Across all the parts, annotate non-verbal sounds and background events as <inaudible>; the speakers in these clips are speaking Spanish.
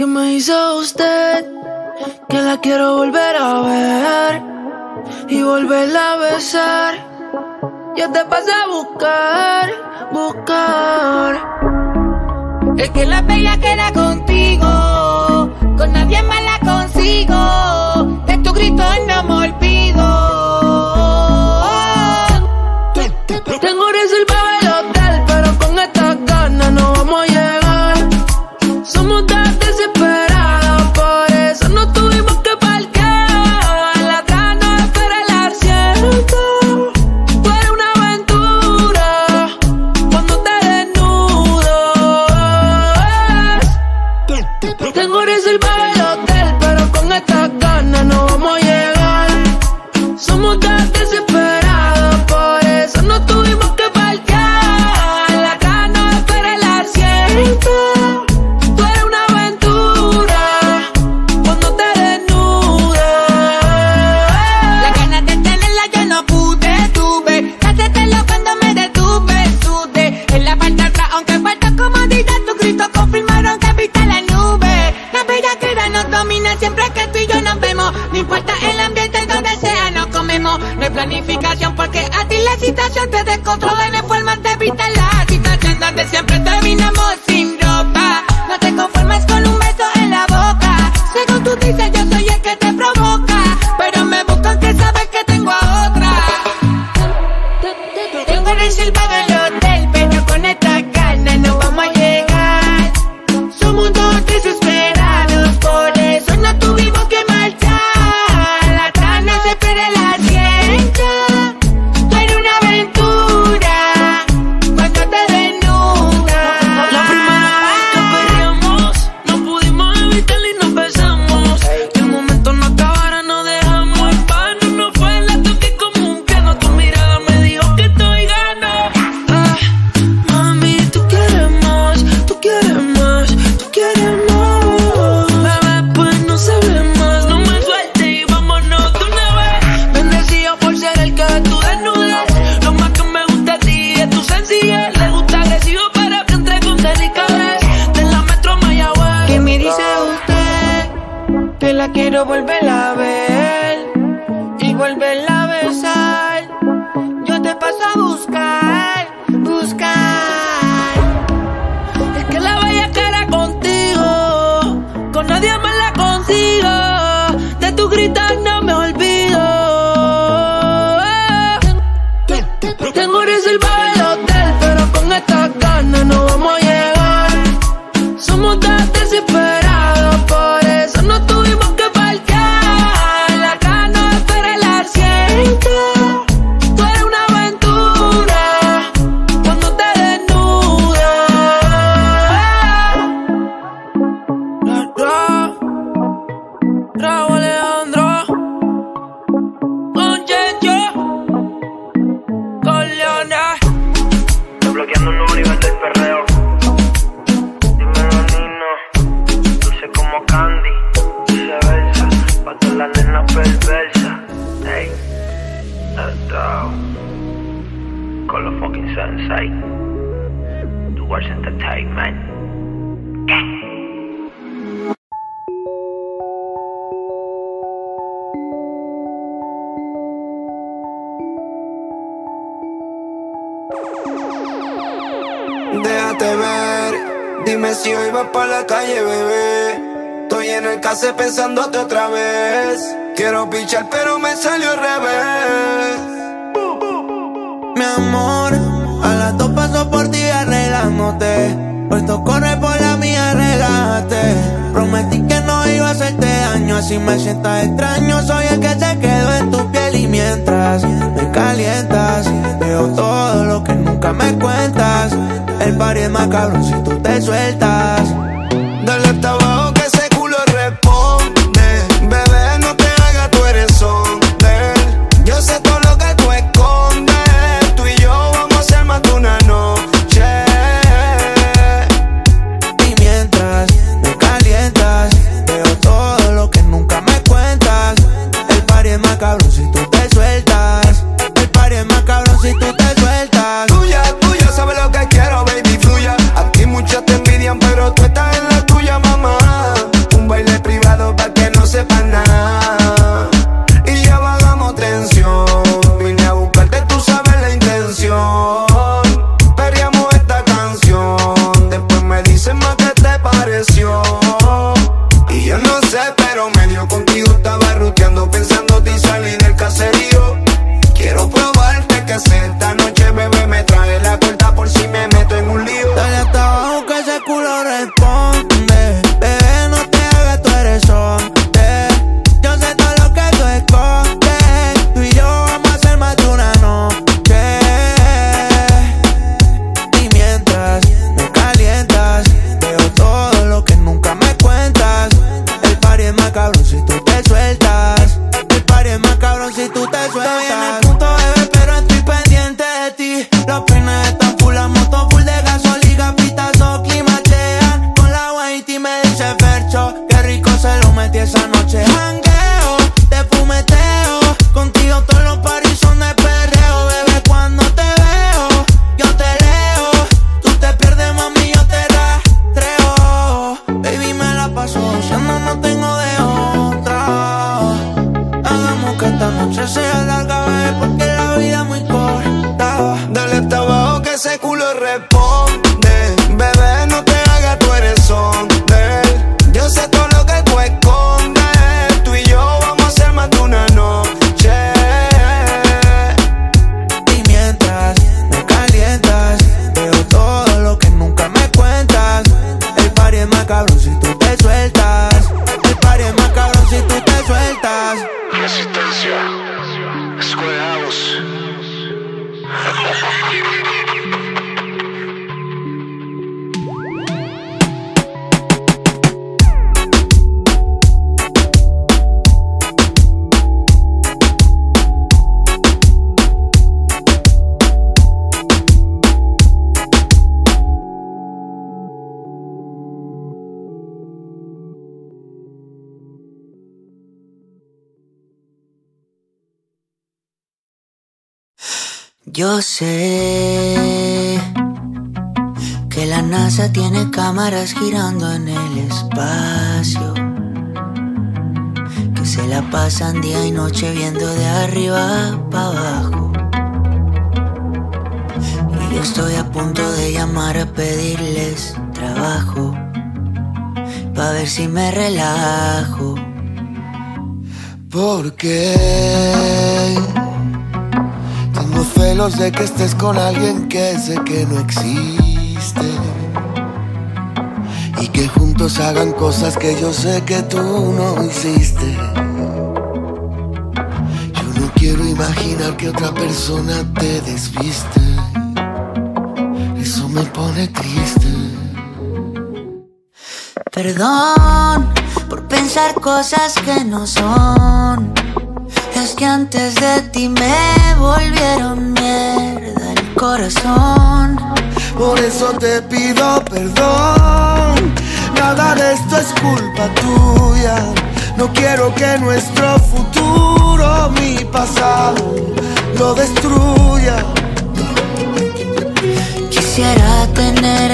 ¿Qué me hizo usted? Que la quiero volver a ver y volverla a besar. Yo te pasé a buscar, buscar. Es que la bella queda contigo, con nadie más la consigo. De tu grito en amor importa el ambiente donde sea, no comemos, no hay planificación, porque a ti la situación te descontrola. déjate ver. Dime si hoy vas pa' la calle, bebé. Estoy en el case pensándote otra vez. Quiero pichar, pero me salió al revés. Mi amor, a las dos paso por ti arreglándote. Puesto corre por la mía, relájate. Prometí que no iba a hacerte daño, así me sientas extraño. Soy el que se quedó en tu piel. eres más si tú te sueltas. obsesión Yo sé que la NASA tiene cámaras girando en el espacio, que se la pasan día y noche viendo de arriba para abajo. Y yo estoy a punto de llamar a pedirles trabajo, para ver si me relajo. Porque celos de que estés con alguien que sé que no existe. Y que juntos hagan cosas que yo sé que tú no hiciste. Yo no quiero imaginar que otra persona te desviste. Eso me pone triste. Perdón por pensar cosas que no son. Es que antes de ti me volvieron mierda el corazón. Por eso te pido perdón. Nada de esto es culpa tuya. No quiero que nuestro futuro, mi pasado, lo destruya. Quisiera tener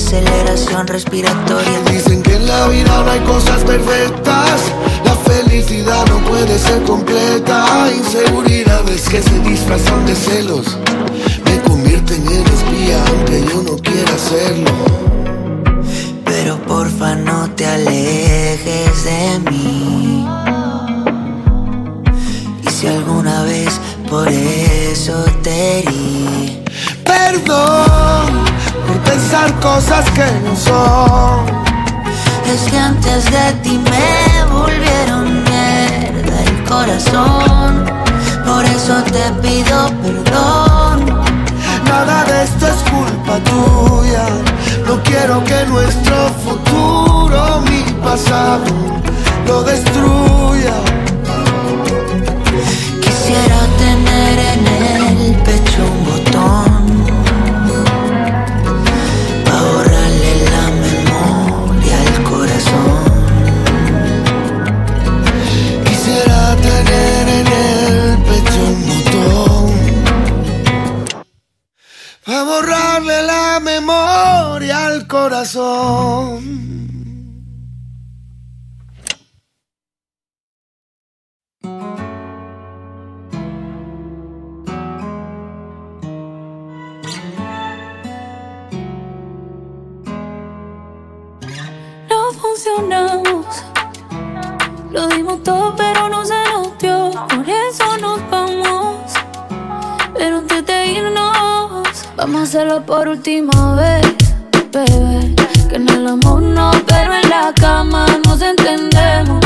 aceleración respiratoria. Dicen que en la vida no hay cosas perfectas. La felicidad no puede ser completa. Inseguridades que se disfrazan de celos me convierten en espía aunque yo no quiera serlo. Pero porfa no te alejes de mí. Y si alguna vez por eso te herí, Perdón pensar cosas que no son. es que antes de ti me volvieron mierda el corazón. Por eso te pido perdón. Nada de esto es culpa tuya. No quiero que nuestro futuro, mi pasado, lo destruya. Por última vez, bebé. Que en el amor no, pero en la cama nos entendemos.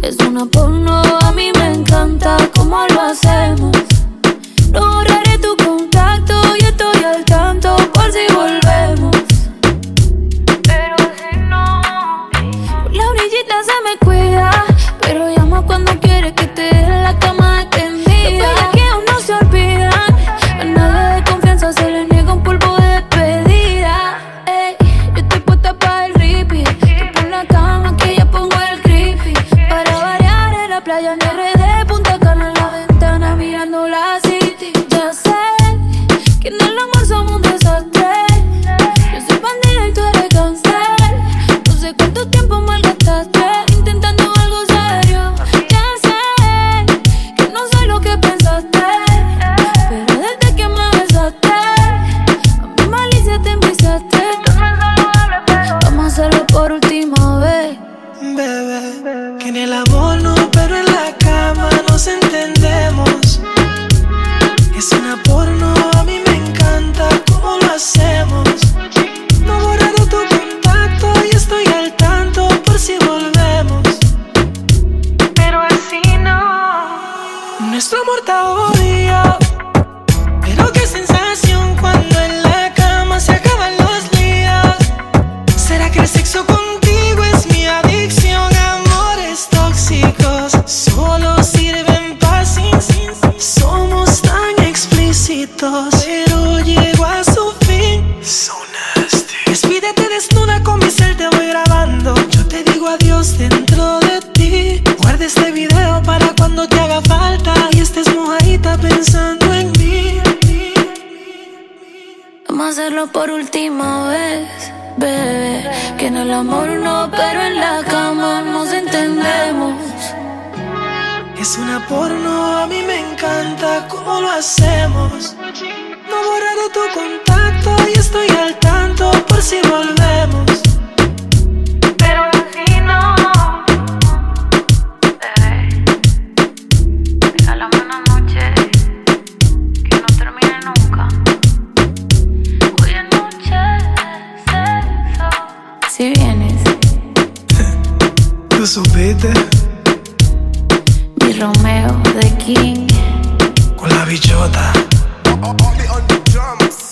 Es una porno, a mí me encanta cómo lo hacemos. No borraré pero llego a su fin. So nasty. Despídete desnuda con mi cel, te voy grabando. Yo te digo adiós dentro de ti. Guarda este video para cuando te haga falta y estés mojadita pensando en mí. Vamos a hacerlo por última vez, bebé. Que en el amor no, pero en la cama nos entendemos. Es una porno, a mí me encanta cómo lo hacemos. No he borrado tu contacto y estoy al tanto por si volvemos. Pero si no, Bebé, regálame una noche que no termine nunca. Hoy es noche de sexo. Si vienes, <laughs> tú supiste Romeo de King. con la bichota. Only on the drums.